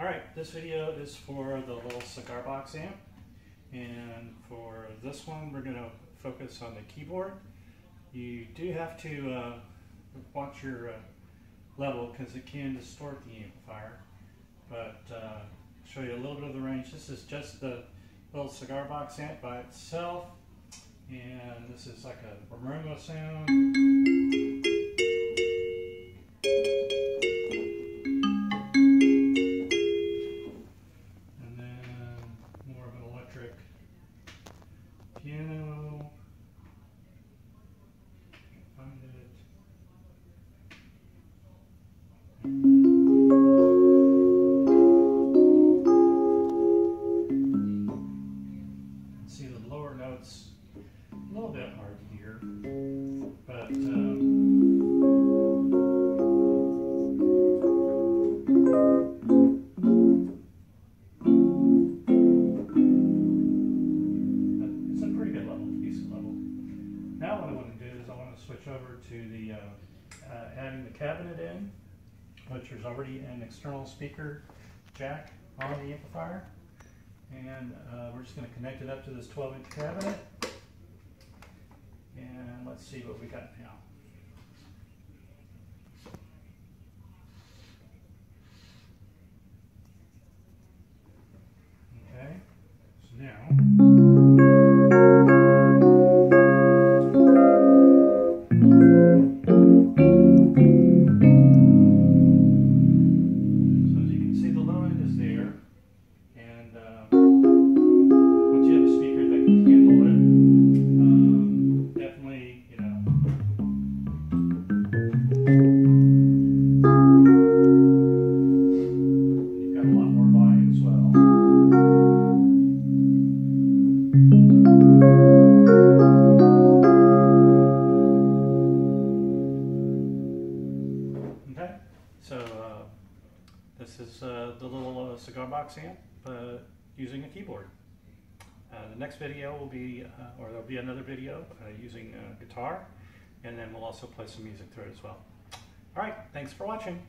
All right, this video is for the little cigar box amp. And for this one, we're gonna focus on the keyboard. You do have to uh, watch your uh, level because it can distort the amplifier. But uh, show you a little bit of the range. This is just the little cigar box amp by itself. And this is like a marimba sound. Notes a little bit hard to hear, but um, it's a pretty good level, decent level. Now what I want to do is I want to switch over to the uh, uh, adding the cabinet in, which is already an external speaker jack on the amplifier. And uh, we're just going to connect it up to this 12 inch cabinet. And let's see what we got now. Okay, so now. So uh, this is uh, the little uh, cigar box amp using a keyboard. The next video will be, or there'll be another video using guitar, and then we'll also play some music through it as well. All right, thanks for watching.